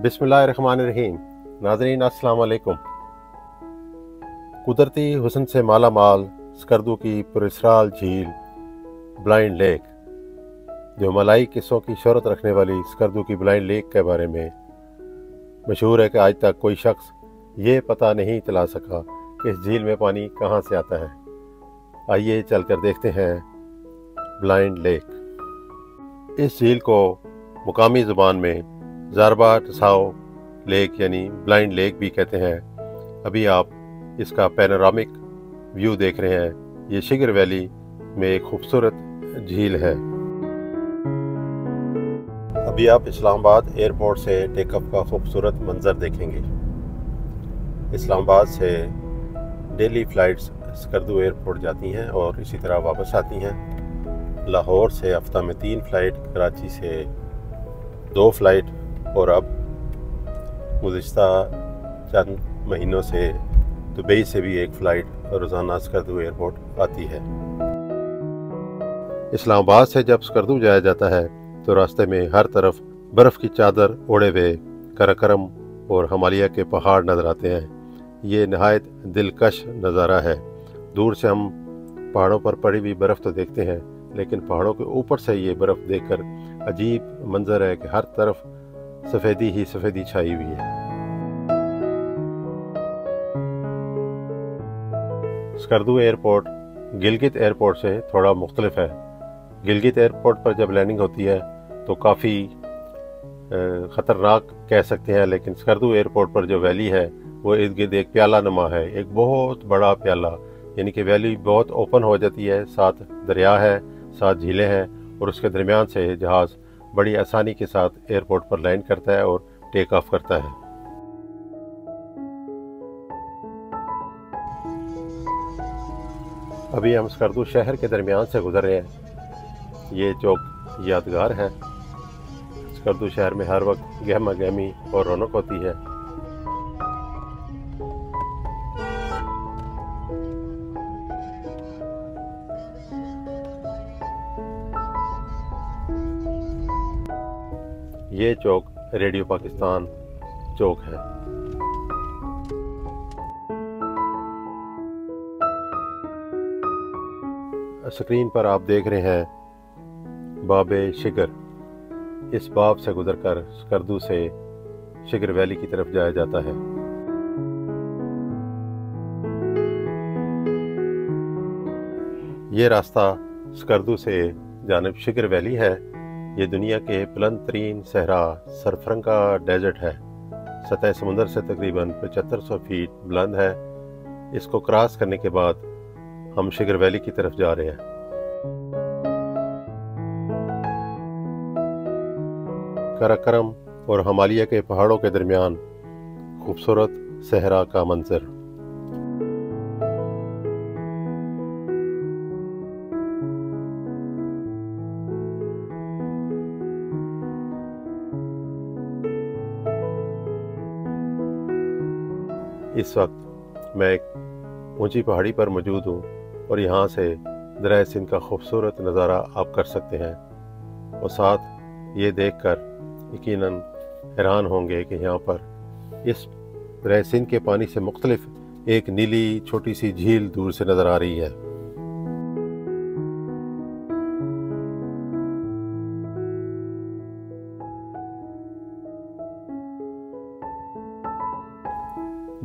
बिस्मिल्लाहिर्रहमानिर्रहीम। नाजरीन, अस्सलाम वालेकुम कुदरती हुसन से माला माल स्कर्दू की पुरसराल झील, ब्लाइंड लेक, जो मलाई किस्सों की शहरत रखने वाली स्कर्दू की ब्लाइंड लेक के बारे में मशहूर है कि आज तक कोई शख्स ये पता नहीं चला सका कि इस झील में पानी कहाँ से आता है। आइए चलकर देखते हैं ब्लाइंड लेक। इस झील को मुकामी ज़ुबान में जारबा टसाओ लेक यानी ब्लाइंड लेक भी कहते हैं। अभी आप इसका पैनोरामिक व्यू देख रहे हैं। ये शिगर वैली में एक खूबसूरत झील है। अभी आप इस्लामाबाद एयरपोर्ट से टेकअप का खूबसूरत मंजर देखेंगे। इस्लामाबाद से डेली फ़्लाइट्स स्कर्दू एयरपोर्ट जाती हैं और इसी तरह वापस आती हैं। लाहौर से हफ़्ता में तीन फ़्लाइट, कराची से दो फ़्लाइट और अब गुज्त चंद महीनों से दुबई से भी एक फ़्लाइट रोज़ाना स्कर्दू एयरपोर्ट आती है। इस्लामाबाद से जब स्कर्दू जाया जाता है तो रास्ते में हर तरफ़ बर्फ़ की चादर ओढ़े हुए कराकरम और हमालिया के पहाड़ नज़र आते हैं। ये नहायत दिलकश नज़ारा है। दूर से हम पहाड़ों पर पड़ी हुई बर्फ़ तो देखते हैं, लेकिन पहाड़ों के ऊपर से ये बर्फ़ देखकर अजीब मंजर है कि हर तरफ़ सफ़ेदी ही सफ़ेदी छाई हुई है। स्कर्दू एयरपोर्ट, गिलगित एयरपोर्ट से थोड़ा मुख्तलिफ़ है। गिलगित एयरपोर्ट पर जब लैंडिंग होती है तो काफ़ी ख़तरनाक कह सकते हैं, लेकिन स्कर्दू एयरपोर्ट पर जो वैली है, वो इर्द गिर्द एक प्याला नमा है, एक बहुत बड़ा प्याला। यानी कि वैली बहुत ओपन हो जाती है साथ दरिया है साथ झीलें हैं, और उसके दरमियान से जहाज़ बड़ी आसानी के साथ एयरपोर्ट पर लैंड करता है और टेक ऑफ़ करता है। अभी हम स्कर्दू शहर के दरमियान से गुजर रहे हैं। ये चौक यादगार है। स्कर्दू शहर में हर वक्त गहमा गहमी और रौनक होती है। ये चौक रेडियो पाकिस्तान चौक है। स्क्रीन पर आप देख रहे हैं बाबे शिगर। इस बाब से गुजरकर स्कर्दू से शिगर वैली की तरफ़ जाया जाता है। ये रास्ता स्कर्दू से जानब शिगर वैली है। ये दुनिया के बुलंद तरीन सहरा सरफरंगा डेजर्ट है। सतह समुंदर से तकरीबन पचहत्तर सौ फीट बुलंद है। इसको क्रॉस करने के बाद हम शिगर वैली की तरफ़ जा रहे हैं। कराकरम और हमालिया के पहाड़ों के दरमियान खूबसूरत सहरा का मंजर। इस वक्त मैं एक ऊँची पहाड़ी पर मौजूद हूँ और यहाँ से दरिया सिंध का खूबसूरत नज़ारा आप कर सकते हैं। और साथ ये देखकर यकीनन हैरान होंगे कि यहाँ पर इस दरिया सिंध के पानी से मुख्तलिफ़ एक नीली छोटी सी झील दूर से नज़र आ रही है।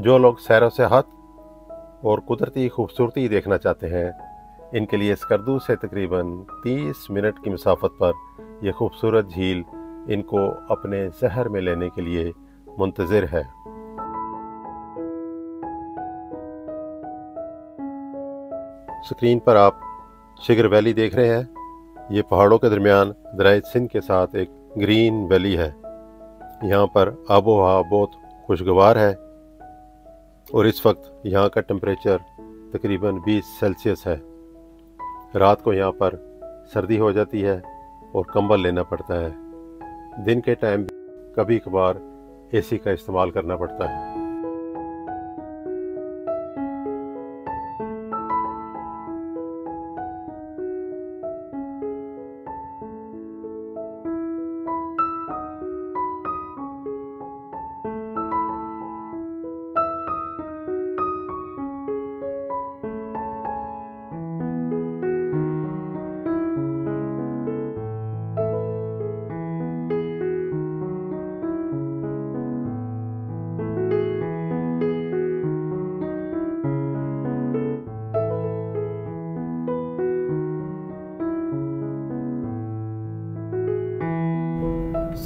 जो लोग सैर सेहत और कुदरती खूबसूरती देखना चाहते हैं, इनके लिए स्कर्दू से तकरीबन 30 मिनट की मुसाफत पर यह खूबसूरत झील इनको अपने शहर में लेने के लिए मुंतज़र है। स्क्रीन पर आप शिगर वैली देख रहे हैं। ये पहाड़ों के दरमियान दराज सिंध के साथ एक ग्रीन वैली है। यहाँ पर आबो हवा बहुत खुशगवार है। और इस वक्त यहाँ का टेम्परेचर तकरीबन 20 सेल्सियस है। रात को यहाँ पर सर्दी हो जाती है और कंबल लेना पड़ता है। दिन के टाइम कभी कभार एसी का इस्तेमाल करना पड़ता है।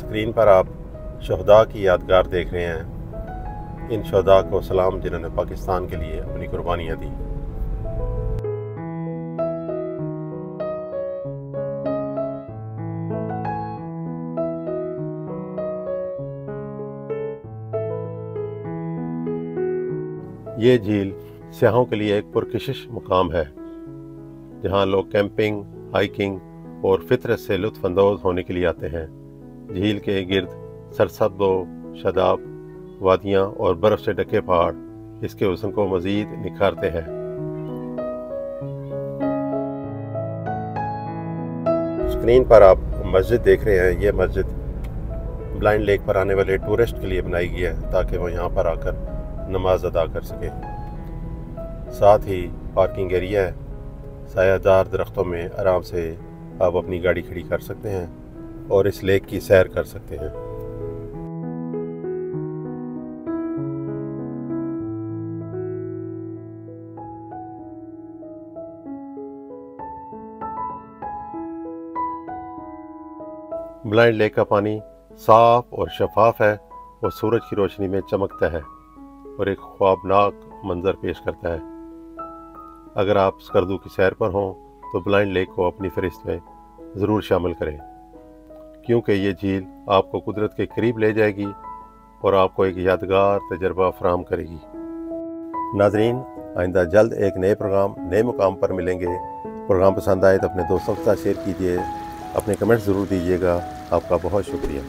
स्क्रीन पर आप शहदा की यादगार देख रहे हैं। इन शहदा को सलाम जिन्होंने पाकिस्तान के लिए अपनी कुर्बानियाँ दी। ये झील सियाहों के लिए एक पुरकशिश मुकाम है, जहाँ लोग कैंपिंग, हाइकिंग और फितरत से लुत्फानंदोज होने के लिए आते हैं। झील के गिर्द सरसब्दो शदाब, वादियाँ और बर्फ़ से ढके पहाड़ इसके हुसन को मज़ीद निखारते हैं। स्क्रीन पर आप मस्जिद देख रहे हैं। ये मस्जिद ब्लाइंड लेक पर आने वाले टूरिस्ट के लिए बनाई गई है ताकि वो यहाँ पर आकर नमाज़ अदा कर सकें। साथ ही पार्किंग एरिया है। सायादार दरख्तों में आराम से आप अपनी गाड़ी खड़ी कर सकते हैं। और इस लेक की सैर कर सकते हैं। ब्लाइंड लेक का पानी साफ़ और शफाफ है और सूरज की रोशनी में चमकता है और एक ख्वाबनाक मंजर पेश करता है। अगर आप स्कर्दू की सैर पर हों तो ब्लाइंड लेक को अपनी फहरिस्त में ज़रूर शामिल करें। क्योंकि ये झील आपको कुदरत के करीब ले जाएगी और आपको एक यादगार तजर्बा फ्राहम करेगी। नाजरीन, आइंदा जल्द एक नए प्रोग्राम, नए मुकाम पर मिलेंगे। प्रोग्राम पसंद आए तो अपने दोस्तों के साथ शेयर कीजिए। अपने कमेंट्स ज़रूर दीजिएगा। आपका बहुत शुक्रिया।